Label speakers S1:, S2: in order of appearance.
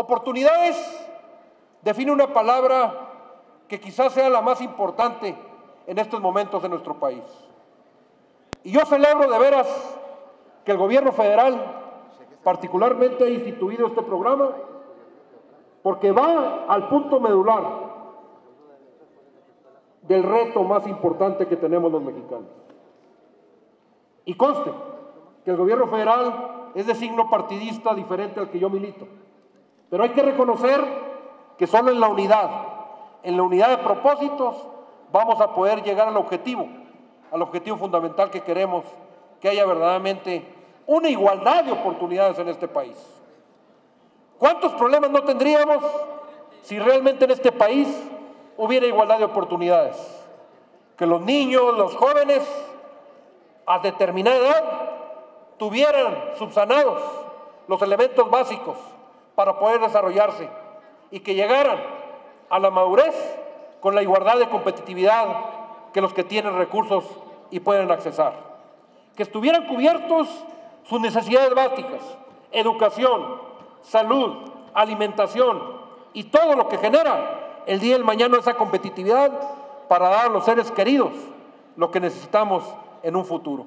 S1: Oportunidades define una palabra que quizás sea la más importante en estos momentos de nuestro país. Y yo celebro de veras que el gobierno federal particularmente ha instituido este programa porque va al punto medular del reto más importante que tenemos los mexicanos. Y conste que el gobierno federal es de signo partidista diferente al que yo milito. Pero hay que reconocer que solo en la unidad, en la unidad de propósitos, vamos a poder llegar al objetivo, al objetivo fundamental que queremos, que haya verdaderamente una igualdad de oportunidades en este país. ¿Cuántos problemas no tendríamos si realmente en este país hubiera igualdad de oportunidades? Que los niños, los jóvenes, a determinada edad, tuvieran subsanados los elementos básicos para poder desarrollarse y que llegaran a la madurez con la igualdad de competitividad que los que tienen recursos y pueden accesar. Que estuvieran cubiertos sus necesidades básicas, educación, salud, alimentación y todo lo que genera el día del mañana esa competitividad para dar a los seres queridos lo que necesitamos en un futuro.